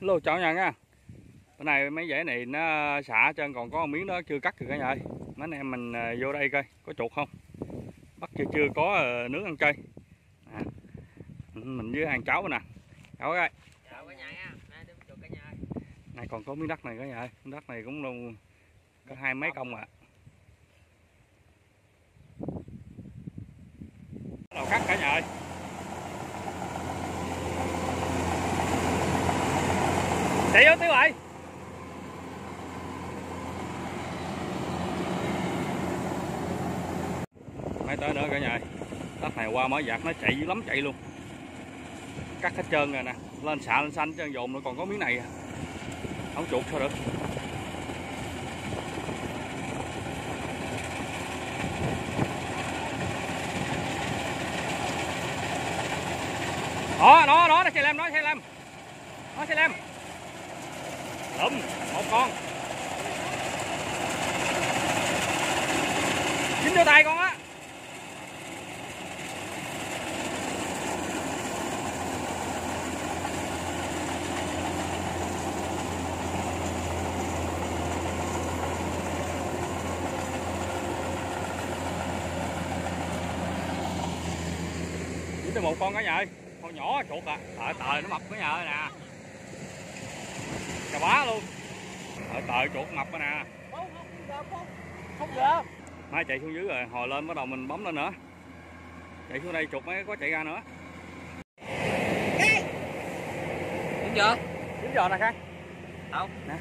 lô chọn nha nha. Bữa nay mấy dãy này nó xả trên còn có một miếng đó chưa cắt được cả nhà ơi. Mấy anh em mình à, vô đây coi có chuột không? Bắt chưa chưa có à, nước ăn chơi à. mình với hàng cháu nè. Cháu ơi. Chào này còn có miếng đất này cả nhà ơi. Miếng đất này cũng đâu có hai mấy công à Bắt đầu cắt cả nhà ơi chạy vô tiêu ơi mấy tới nữa cả nhà ơi. Này qua mới giặt, nó chạy dữ lắm, chạy luôn. Cắt hết trơn rồi nè. Lên xạ lên xanh trơn dồn nữa, còn có miếng này à. không chuột sao được. Đó đó đó nó xe lem nó xe lem. Nó xe lem. Lụm, một con. Dính vô tay con á dính được một con cả nhà ơi. Con nhỏ chuột à. Trời trời nó mập cả nhà ơi nè. Cà bá luôn. Trời trời chuột mập rồi nè. Không không không không. Không được. mai chạy xuống dưới rồi hồi lên bắt đầu mình bấm lên nữa. Chạy xuống đây chuột mới có chạy ra nữa. Đúng chưa? chín giờ nè khang. Đâu? nè.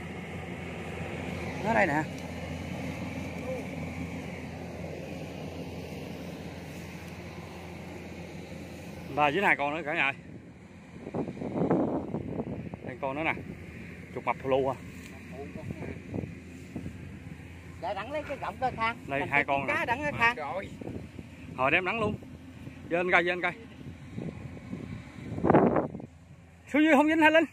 Nó đây nè và với hai con nữa cả nhà ơi. đây con nữa nè chuột mập thù lu à đặng lấy cái gọng cơ khang. Đây, hai con. Cá đặng cái khang. Rồi. hồi đem nắng luôn dên cây dên cây xuống dưới không dính hai linh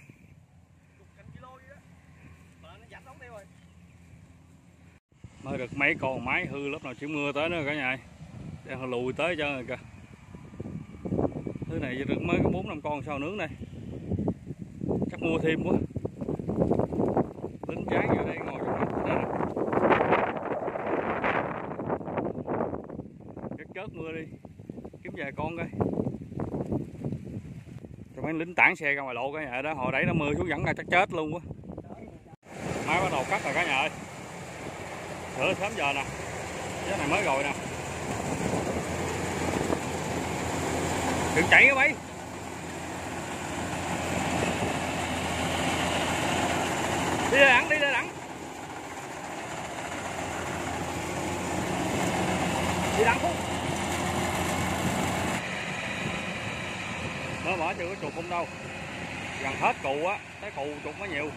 mới được mấy con máy hư lúc nào chịu mưa tới nữa cả nhà đang lùi tới cho rồi kìa thứ này được mới có bốn năm con sao nướng đây. Chắc mua thêm quá. Lính chán vô đây ngồi trong đó. Chớt mưa đi. Kiếm vài con coi. Cho mấy lính tản xe ra ngoài lộ cái nhà đó hồi đẩy nó mưa xuống dẫn ra chắc chết luôn quá. Máy bắt đầu cắt rồi cả nhà ơi. Sửa sớm giờ nè. Cái này mới rồi nè. Đừng chạy cái bay đi ra đẳng, đi ra đẳng. Đi đẳng phút. Mới mở chưa có chuột không đâu. Gần hết cụ á tới cụ chuột mới nhiều.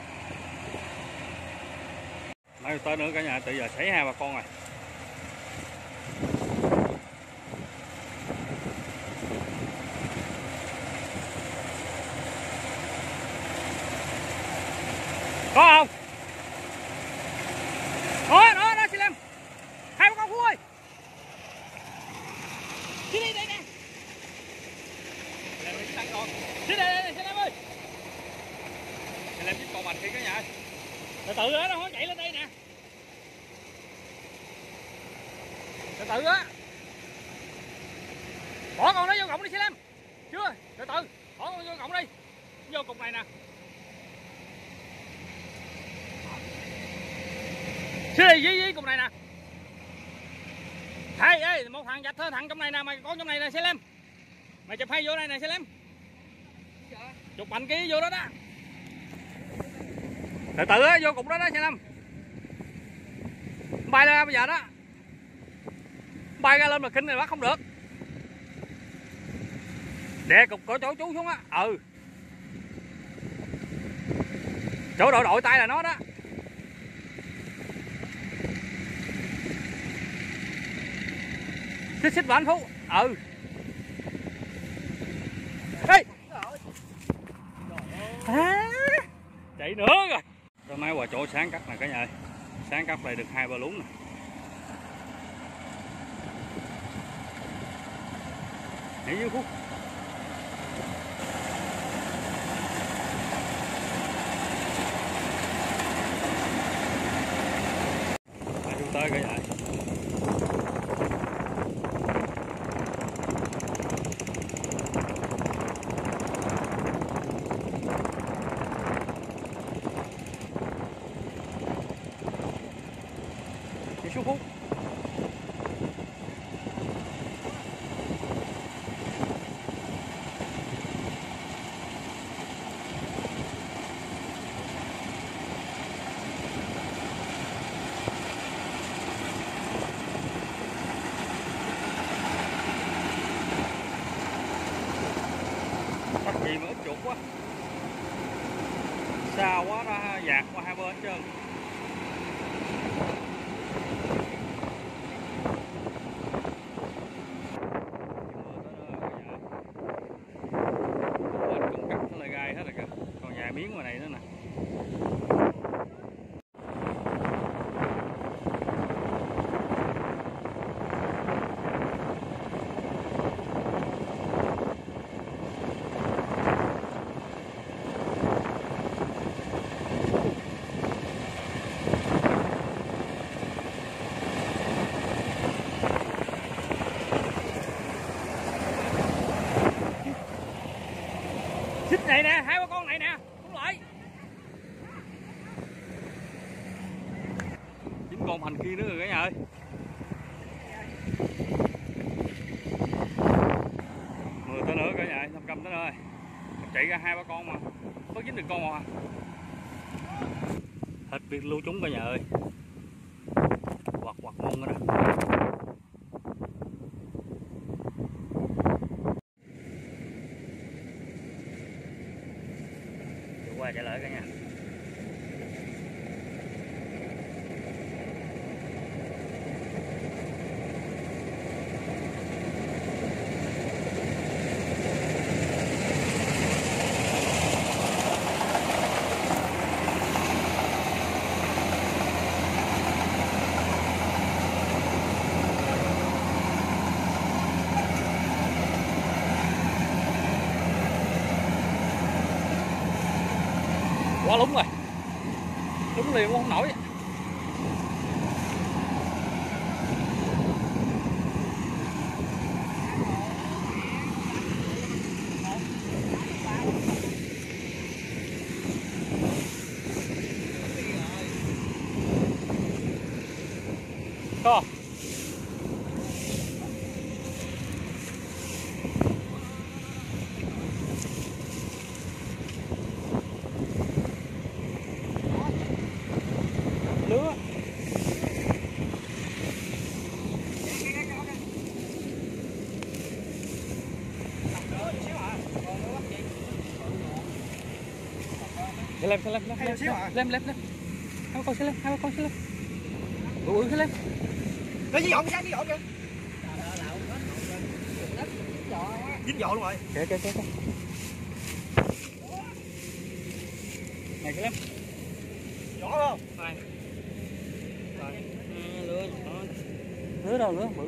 Mấy tới nữa cả nhà từ giờ xảy hai bà con rồi có không đó đó đó chị Lem hai bà con Phú ơi đi đây đây nè Lem đi tăng con đi đây đây chị Lem ơi chị Lem với con bạch kia cả nhà ơi. từ từ đó nó chạy lên đây nè từ từ á bỏ con nó vô gọng đi chị Lem chưa từ từ bỏ con vô gọng đi vô cục này nè Xí đi dưới dưới cục này nè. Ê ê một thằng dạch thôi thằng trong này nè mày có trong này nè, xe lem. Mày chụp hay vô đây nè, xe lem. Chụp mạnh kia vô đó đó. Từ từ á, vô cục đó đó, xe lem. Bay ra bây giờ đó. Bay ra lên mà kinh này bắt không được. Đè cục cổ chỗ chú xuống á. Ừ. Chỗ đội đội tay là nó đó. Xích xích vào anh phú. Ừ. Ê. À. chạy nữa rồi tôi máy qua chỗ sáng cắt nè cả nhà ơi. Sáng cắt lại được hai ba lún nè. Nhảy dưới phút xa quá nó dạt qua hai bên hết trơn cũng cắt nó lại gai hết rồi kìa còn vài miếng ngoài này nữa nè xích này nè, hai ba con này nè cũng lại. Chín con hành kia nữa rồi cả nhà ơi. Mười tới nữa cả nhà ơi, năm trăm tới rồi chạy ra hai ba con mà có dính được con mà. Hết biết lưu chúng cả nhà ơi. Quạt quạt ngon rồi đó. Chạy qua chạy lại cả nhà quá lúng rồi. Lúng liền cũng không nổi có lứa lên lên lên lên lên lên lên hai con xe lên hai con xe lên. Ừ ừ xe lên. Cái gì dọn cái gì dọn kìa. Dính dọn luôn rồi. kìa kìa kìa. này cái lên. Dọn không? này. Lứa lứa đâu lứa bự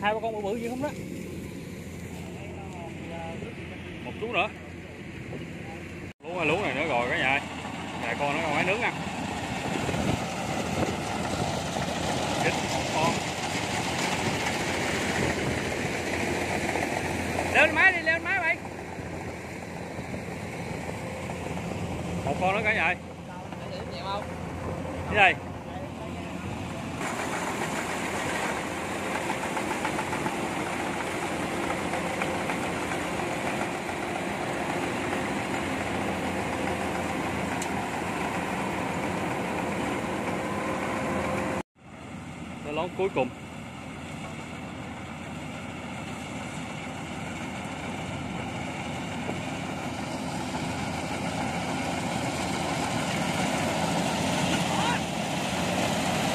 hai con bự bự gì không đó? Một chú nữa lú này lú này nữa rồi cả nhà vài con nó còn phải nướng ăn Chết một con lên máy đi, lên máy, mày. Một con nữa cả nhà ơi. Cái đây lón cuối cùng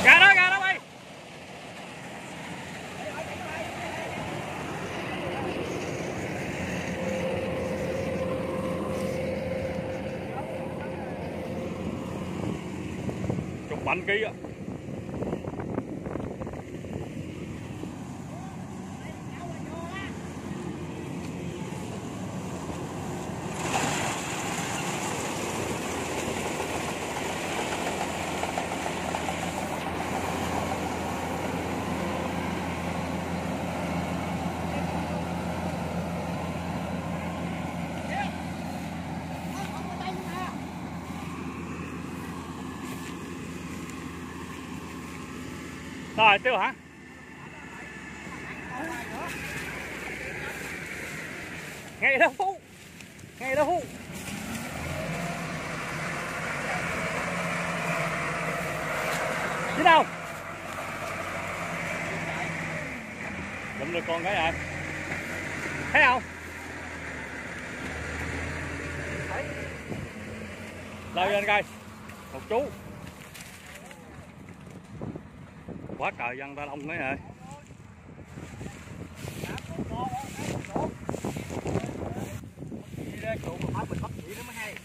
Gà đó, gà đó mày Chục bánh ký á Rồi, tiêu hả? Ngày đâu phú. Ngày đó phú. Chứ đâu? Đụng được con cái rồi. Thấy không? Lao lên coi. Một chú. Quá trời dân ta đông mấy rồi Đi ra chỗ mà phải mình bắt vậy nó mới hay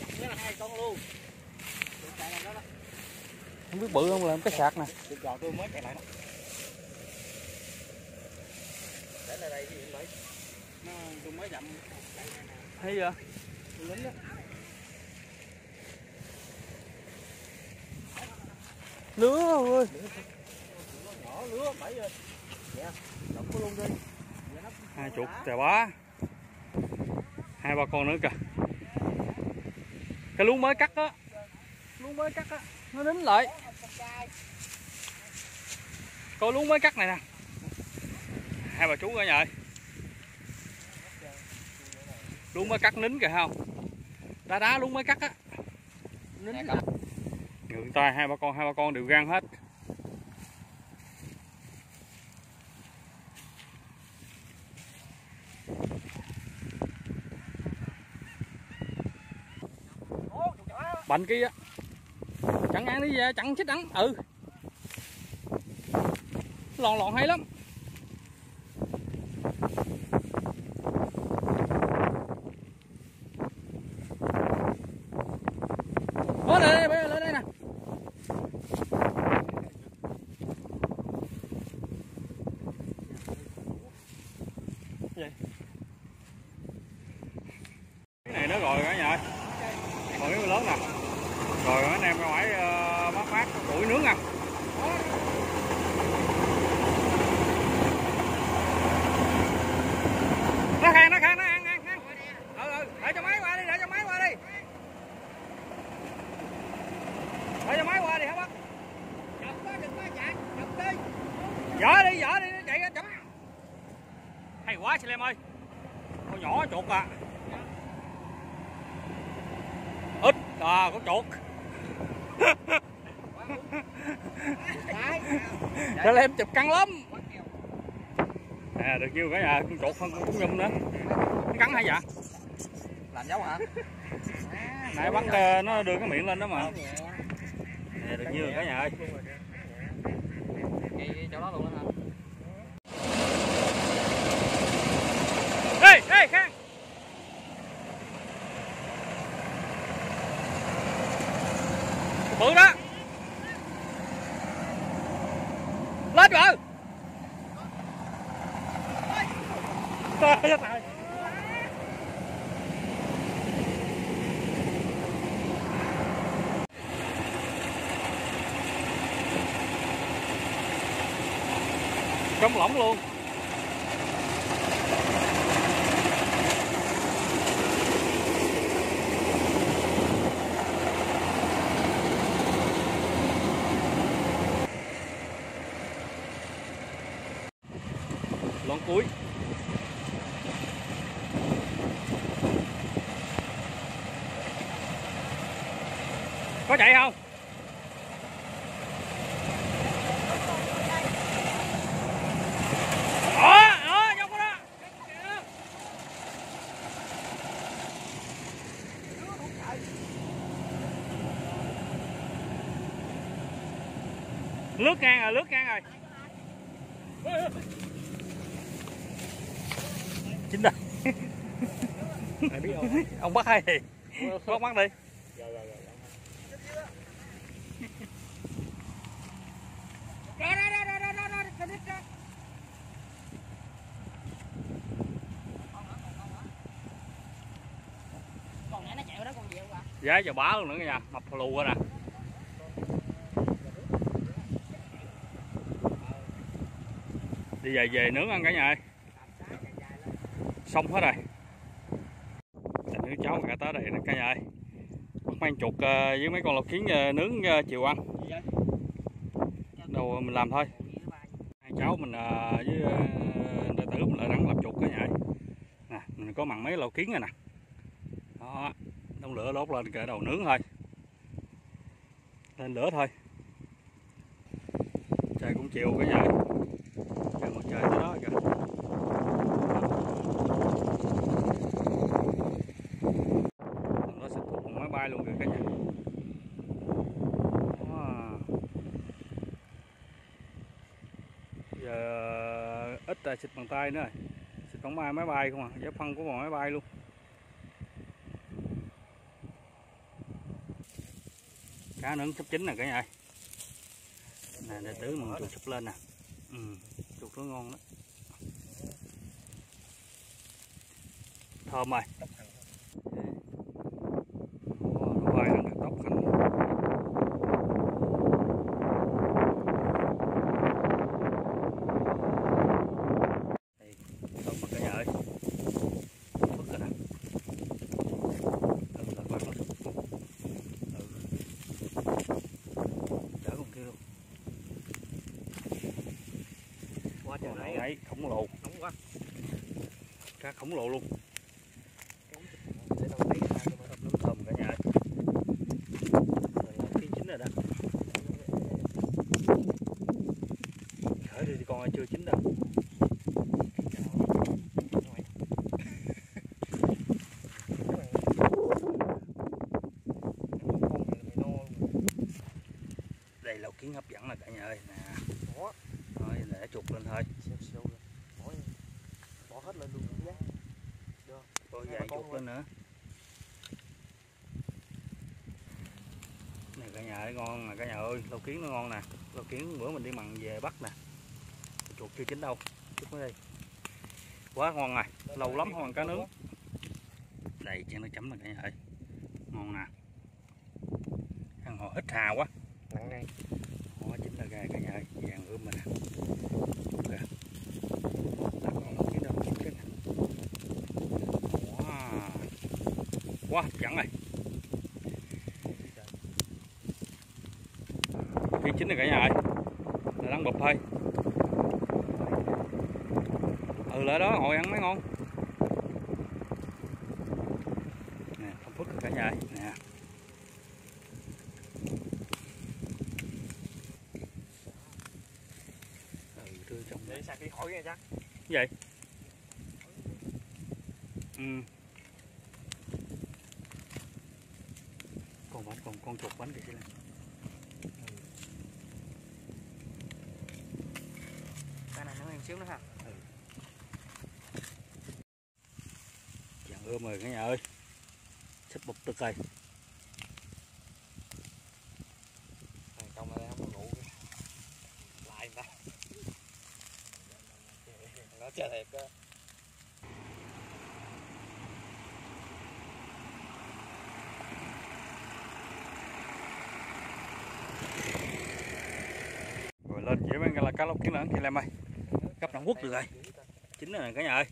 chặt nó là hai con luôn Được chạy này. Đó đó không biết bự không làm cái sạc nè. Giò tôi mới chạy lại đó để lại đây thì lấy nó tôi mới dặm thấy chưa? tôi lính đó lứa ơi nhỏ lứa bảy rồi dạ đọc có luôn đi hai chục trời quá hai ba con nữa kìa. Cái lú mới cắt á. Lú mới cắt á. Nó nín lại. Coi lú mới cắt này nè. Hai bà chú cả nhà ơi. Lú mới cắt nín kìa không? Đá đá lú mới cắt á. Nín lại ngượng tay, hai ba con, hai ba con đều gan hết. Bệnh kia. Chẳng ăn đi về chẳng chết đắng ừ. Lòn lòn hay lắm Ủa, lên đây, lên đây, lên đây nè cái này nó rồi cả nhà ơi còn miếng lớn nè rồi anh em ra ngoài uh, mát mát củi nướng nè nó khang nó khang nó ăn ăn ăn ừ ừ để cho máy qua đi để cho máy qua đi để cho máy qua đi hả bác Chọc đó, đừng có chạy, chọc đi. dở đi dở đi nó chạy chấm hay quá chị em ơi con nhỏ chuột à ít à con chuột Đấy. Để em chụp căng lắm. À được nhiêu cái à con chuột hơn con nhum nữa Nó cắn hay vậy? Làm dấu hả? Nãy bắt ờ, nó đưa cái miệng lên đó mà. Nè được nhiêu cả nhà ơi. Ngay chỗ đó luôn đó hả? Ê ê Khang Bự đó Lên vợ Trời ơi trời Trống lỏng luôn lon cuối có chạy không đó đó trong đó lướt ngang rồi lướt ngang rồi. Chính đây. Mày biết không? ông bắt hay bắt bắt đi. Giá giờ bá luôn nữa cả nhà mập lù rồi nè bây về về nướng ăn cả nhà ơi. Xong hết rồi. Tại nướng cả tới đây nè, cả nhà ơi. Mang chuột ờ, với mấy con lộc kiến ờ, nướng ờ, chiều ăn. Gì đâu, mình làm thôi. Hai cháu mình với đệ tử mình lại rắn làm chuột cả nhà ơi. Nè, mình có mặn mấy lộc kiến rồi nè. Đó, đống lửa đốt lên kệ đầu nướng thôi. Lên lửa thôi. Trời cũng chiều cả nhà ơi. trời mặt trời tới đó kìa nó sẽ thuộc mấy ba Ờ, ít là xịt bằng tay nữa. Rồi xịt bằng máy máy bay không à giá phân của bọn máy bay luôn. Cá nướng sắp chín nè cả nhà ơi. Nè để tứ mình chuột sắp lên nè. Ừ, chuột nó ngon đó thơm rồi Ồ, nó bay đang được tóc hành đây tóc mặt cả nhà ơi phức rồi nè ừ, là bắt nó phức ừ. đỡ con kia luôn quá trời Ồ, nãy ấy khổng lồ. nóng quá. Cá khổng lồ luôn để đâu thấy ra cho mà nước thơm cả nhà ơi là chín rồi đó khởi đi con ơi chưa chín đâu đây lẩu kiến hấp dẫn là cả nhà ơi nè Đó. thôi để chuột lên thôi siêu siêu rồi bỏ, bỏ hết lên luôn nhé có Hai dạy ba con chuột lên nữa này ơi ngon nè cả nhà ơi. Lẩu kiến nó ngon nè. Lẩu kiến bữa mình đi mặn về bắt nè. Chuột chưa chín đâu. Chút mới đây. Quá ngon rồi lâu lắm không ăn cá nướng. Đây chân nó chấm nè cả nhà ơi. Ngon nè. Ăn họ hít hà quá. Nặng ngay Hóa chính là gà cả nhà ơi, vàng ươm mà nè. Đặt con đâu chín nè. Wow. Quá hấp dẫn rồi. Khi chín rồi cả nhà ơi. Là đang bụp thôi. Ừ lại đó ngồi ăn mới ngon. Nè, không phức cả nhà. Nè. Ừ, đưa trong để sạc đi khỏi nha chắc vậy ừ. còn bánh còn con chuột bánh kìa lên cái này nó ăn xíu nữa ha Rồi cả nhà ơi. Xếp bụp rồi thằng trong đây không có ngủ lại ta nó chơi thiệt á Rồi lên chỉ bên là cá lóc kiến lớn chị Lem ơi Gấp Đặng Quốc được rồi. Chín rồi nè cả nhà ơi.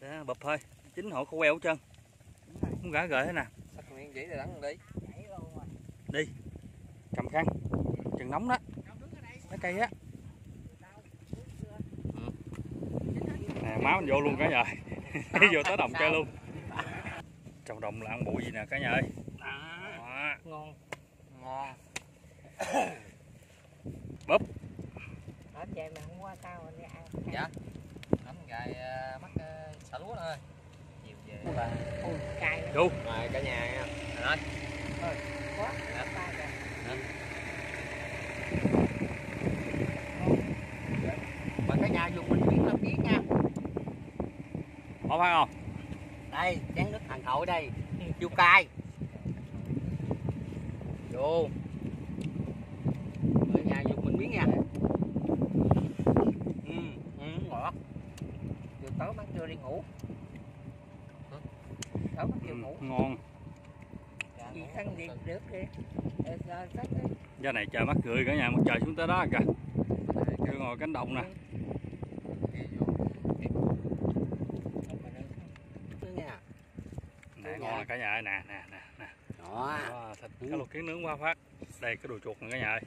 Đó, bụp thôi Chín hỏi có queo hết trơn. Không gã gợi thế nè. Đi. Cầm khăn. Chừng nóng đó. Mấy cây á. Ừ. Nè má mình vô luôn cả nhà. Vô tới đồng chơi luôn. Trong đồng là ăn bụi gì nè cả nhà ơi. Đó. ngon. Ngon. Ở trời mà hôm qua tao đi ăn. Dạ. Đánh gài ờ, mắt ờ, xả lúa thôi ui cay Chú. Mời cả nhà nha. Rồi quá Dạ. mời cả nhà dùng mình miếng làm miếng nha. Có phải không? đây chén nước hàng thội đây. Chua cay. Vô. Mời nhà dùng mình miếng nha. Ừ, ừ ngọt chiều tối bắt chưa đi ngủ tối bắt chưa ngủ Ngon. Gì được đi. Này trời mắc cười cả nhà một trời xuống tới đó kìa. Kêu ngồi cánh đồng nè. Nè ngon là cả nhà ơi. Nè nè nè nè. Đó. Đó, thịt cá luộc kiến nướng quá phát. Đây cái đồ chuột nè cả nhà ơi.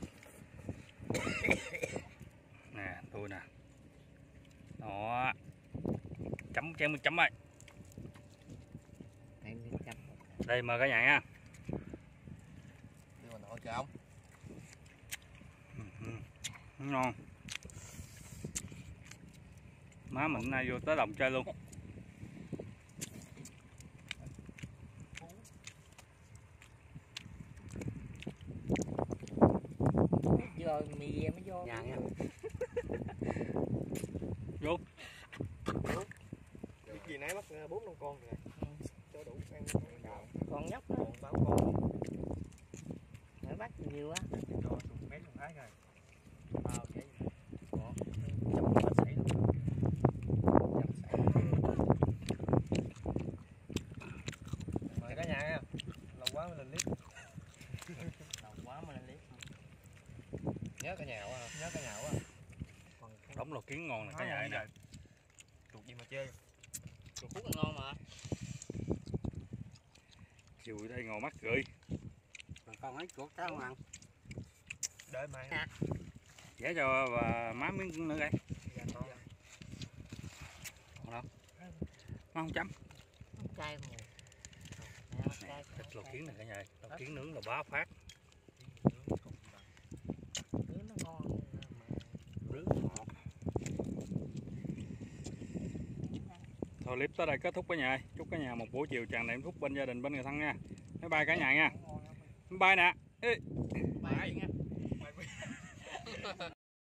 Nè tôi nè. Đó. Chấm chén chấm ơi này mình chậm Đây mời cả nhà nha. Hỗ trợ ông. Ừ, Ngon. Má mình nay vô tới đồng chơi luôn. Rồi mì về mới vô. Nhà nha. Vô. Cái gì nãy bắt ờ, bốn năm con rồi. Đủ ăn con nhóc đó Còn báo con. phải bắt nhiều quá Cho chục mét một thái rồi. Bao vậy. Đó. Chấm bát sảy luôn. Mời cả nhà nha. Lâu quá mới lên clip. đầu quá mà lên lý Nhớ cả nhà quá. Nhớ cả nhà quá. Còn đóng lò kiến ngon nè cả nhà nè chuột gì mà chơi. chuột hút ngon mà chiều đây ngồi mắt gửi còn ấy chuột tao ăn. Đợi mai. Hả? vẽ cho và má miếng nữa đây. Dạ, con. còn đâu? Má không chấm. Cay mùi. Thịt lò kiến này cả nhà lò kiến nướng là bá phát thứ nó ngon rước ngọt thôi clip tới đây kết thúc cả nhà ơi. chúc cả nhà một buổi chiều tràn đầy hạnh phúc bên gia đình, bên người thân nha. Bye bye cả nhà nha. Bye nè.